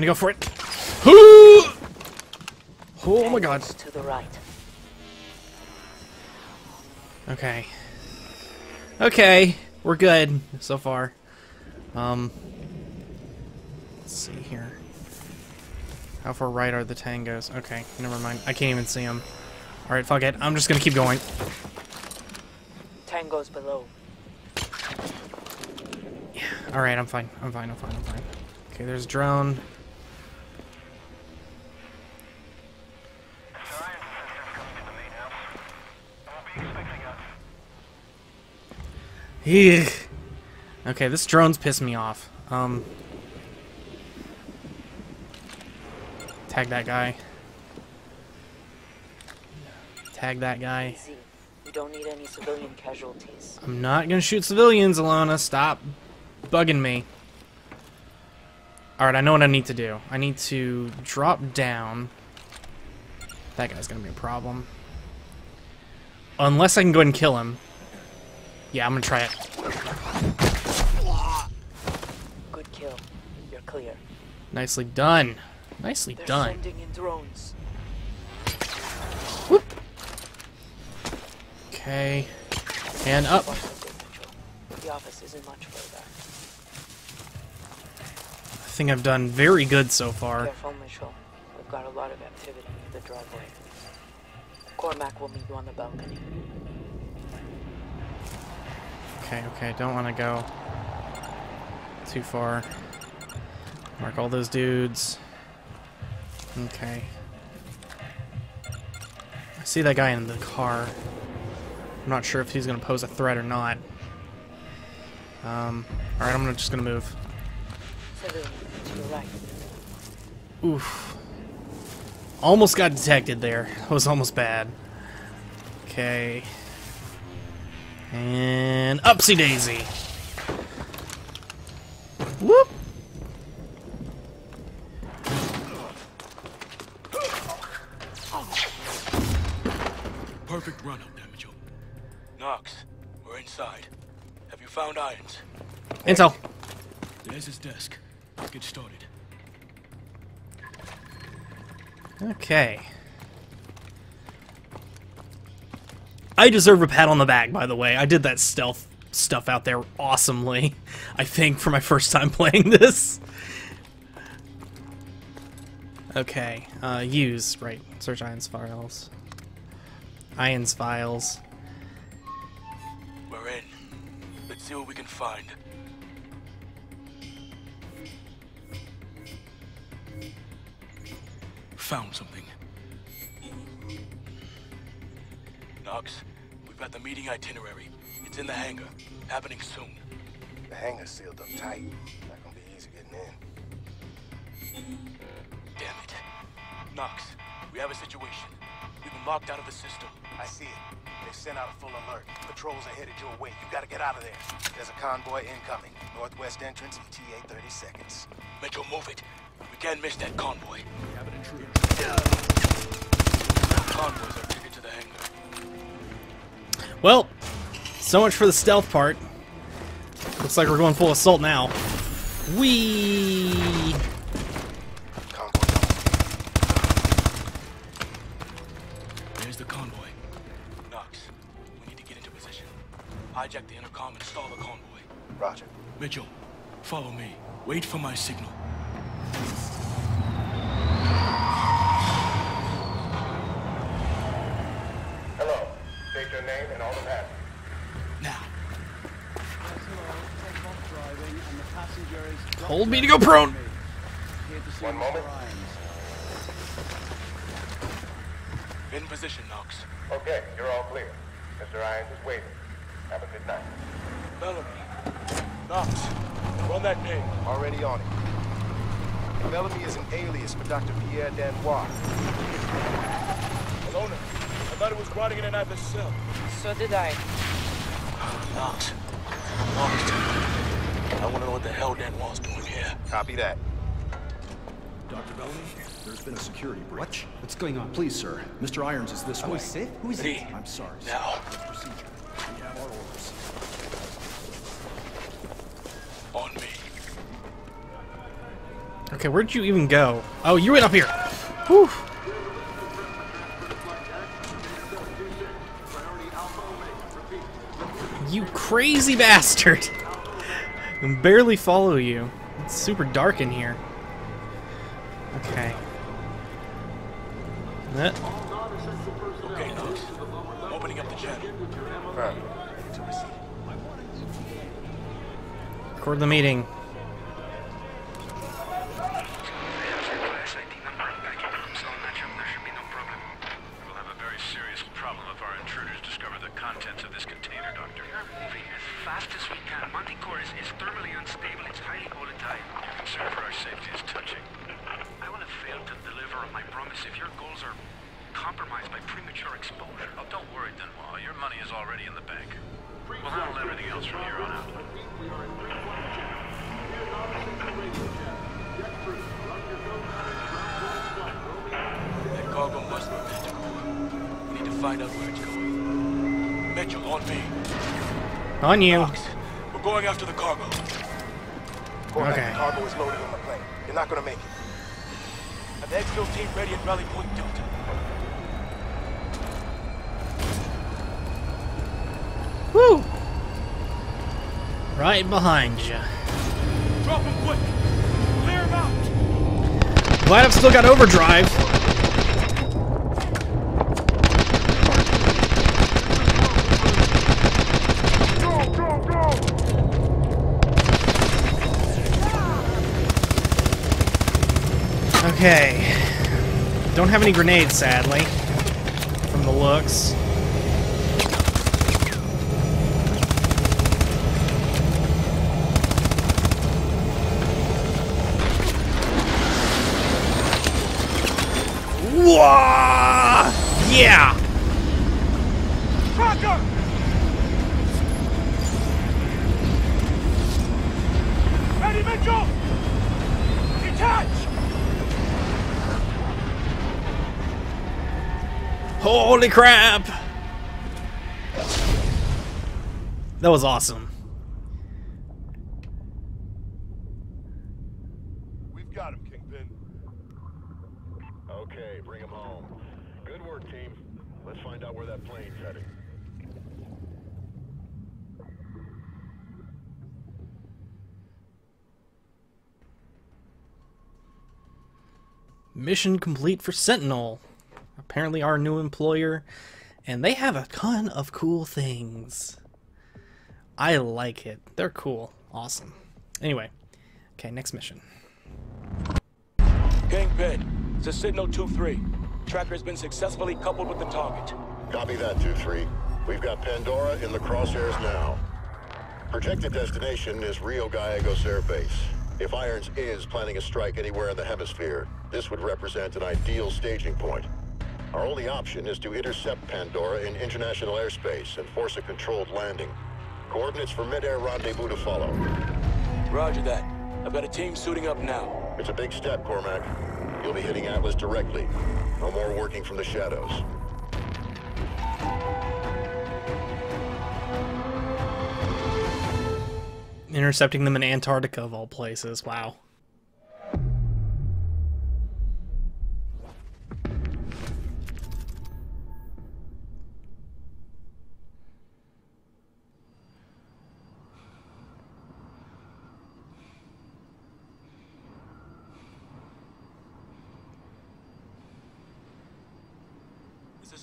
gonna go for it. oh my god. To the right. Okay. Okay, we're good so far. Um, let's see here. How far right are the tangos? Okay, never mind. I can't even see them. Alright, fuck it. I'm just gonna keep going. Tango's below. Yeah. Alright, I'm fine. I'm fine, I'm fine, I'm fine. Okay, there's a drone. Okay, this drone's pissing me off. Um, tag that guy. Tag that guy. We don't need any civilian casualties. I'm not gonna shoot civilians, Ilona. Stop bugging me. Alright, I know what I need to do. I need to drop down. That guy's gonna be a problem. Unless I can go ahead and kill him. Yeah, I'm gonna try it. Good kill. You're clear. Nicely done. Nicely They're done. sending in drones. Okay. And up. The. The office isn't much further. I think I've done very good so far. Careful, Mitchell. We've got a lot of activity in the driveway. Cormack will meet you on the balcony. Okay, okay, don't want to go too far. Mark all those dudes. Okay. I see that guy in the car. I'm not sure if he's going to pose a threat or not. Um, alright, I'm gonna, just going to move. Civilian, to the right. Oof. Almost got detected there. That was almost bad. Okay. And upsy daisy. Whoop. Perfect run up there, Mitchell. Knox, we're inside. Have you found Irons? Intel. There's his desk. Let's get started. Okay. I deserve a pat on the back, by the way. I did that stealth stuff out there awesomely, I think, for my first time playing this. Okay, uh, use, right, search Irons files. Irons files. We're in. Let's see what we can find. Found something. Knox, we've got the meeting itinerary. It's in the hangar. Happening soon. The hangar's sealed up tight. Not gonna be easy getting in. Damn it. Knox, we have a situation. We've been locked out of the system. I see it. They sent out a full alert. Patrols are headed your way. You gotta get out of there. There's a convoy incoming. Northwest entrance, ETA 30 seconds. Mitchell, move it. We can't miss that convoy. We have an intruder. Convoys are Well, so much for the stealth part. Looks like we're going full assault now. Wee. There's the convoy. Knox, we need to get into position. Hijack the intercom and stall the convoy. Roger. Mitchell, follow me. Wait for my signal. Your name and all that happened. Now. Hold me to go prone. One moment. In position, Knox. Okay, you're all clear. Mr. Irons is waiting. Have a good night. Bellamy. Knox, run that name. Already on it. Bellamy is an alias for Dr. Pierre Danois. Ilona, I thought it was rotting in another cell. So did I. Knox. Knox. I want to know what the hell Danois's doing here. Copy that. Dr. Bellamy, there's been a security breach. What? What's going on? Please, sir. Mr. Irons is this oh, way. Who is Lee, I'm sorry. sir. Now. Procedure. We have our orders. On me. Okay, where'd you even go? Oh, you went up here. Whew. Crazy bastard! I can barely follow you. It's super dark in here. Okay. That. Okay, Knox. Opening up the to receive. Record the meeting. We'll have a very serious problem if our intruders discover the contents of this container, Doctor. We are moving as fast as we can. Manticore is, is thermally unstable. It's highly volatile. Your concern for our safety is touching. I will have failed to deliver on my promise if your goals are compromised by premature exposure. Oh, don't worry, Danois. Your money is already in the bank. We'll handle everything else from here on out. That cargo must be magical. We need to find out where it's going. Mitchell, on me. On you. Knox, we're going after the cargo. Cormack, Okay. the cargo is loaded on the plane. You're not gonna make it. Have the exfil team ready at Rally Point Delta. Woo! Right behind you. Drop them quick! Clear them out! Glad I've still got overdrive. Okay. Don't have any grenades, sadly. From the looks. Wah! Yeah! Tracker! Ready, Mitchell! Detach! Holy crap! That was awesome. We've got him, Kingpin. Okay, bring him home. Good work, team. Let's find out where that plane's heading. Mission complete for Sentinel. Apparently, our new employer, and they have a ton of cool things. I like it. They're cool. Awesome. Anyway, okay, next mission. Kingpin, this is Sentinel 2-3. Tracker has been successfully coupled with the target. Copy that, 2-3. We've got Pandora in the crosshairs now. Projected destination is Rio Gallegos Air Base. If Irons is planning a strike anywhere in the hemisphere, this would represent an ideal staging point. Our only option is to intercept Pandora in international airspace and force a controlled landing. Coordinates for mid-air rendezvous to follow. Roger that. I've got a team suiting up now. It's a big step, Cormack. You'll be hitting Atlas directly. No more working from the shadows. Intercepting them in Antarctica, of all places. Wow.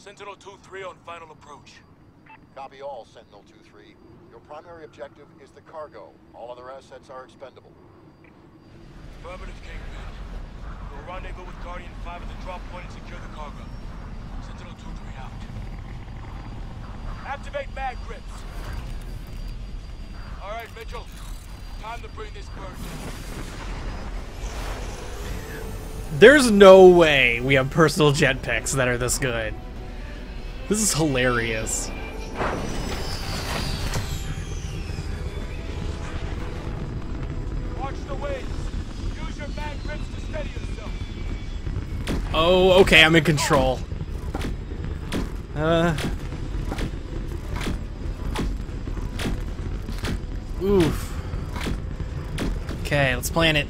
This Sentinel 2-3 on final approach. Copy all, Sentinel 2-3. Your primary objective is the cargo. All other assets are expendable. Affirmative, Kingpin. We'll rendezvous with Guardian 5 at the drop point and secure the cargo. Sentinel 2-3 out. Activate mag grips. All right, Mitchell. Time to bring this bird down. There's no way we have personal jetpacks that are this good. This is hilarious. Watch the wings. Use your mag grips to steady yourself. Oh, okay, I'm in control. Uh. Oof. Okay, let's plan it.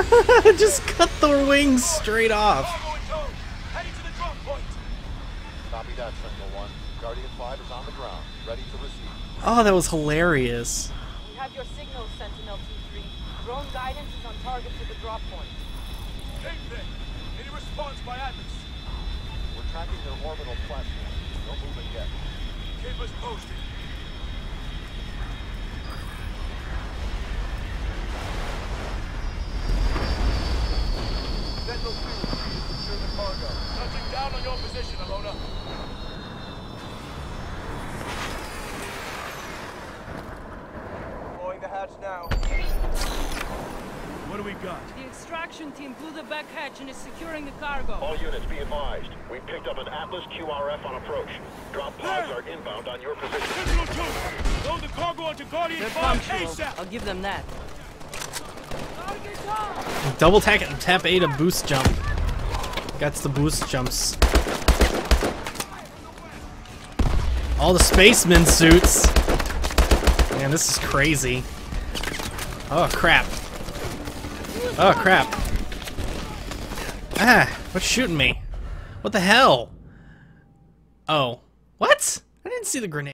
on the ground, ready to receive. Oh, that was hilarious. We have your signal, Sentinel 2-3. Drone guidance is on target to the drop point. Kingpin! Any response by Atlas? We're tracking their orbital platform. No movement yet. Keep us posted. Sentinel 2, secure the cargo. Touching down on your position, Ilona. Deploying the hatch now. What do we got? The extraction team blew the back hatch and is securing the cargo. All units be advised. We picked up an Atlas QRF on approach. Drop pods are inbound on your position. Sentinel 2! Load the cargo onto Guardian 5. ASAP! I'll give them that. Target down! Double tap and tap A to boost jump. That's the boost jumps. All the spaceman suits. Man, this is crazy. Oh crap. Oh crap. Ah, what's shooting me? What the hell? Oh. What? I didn't see the grenade.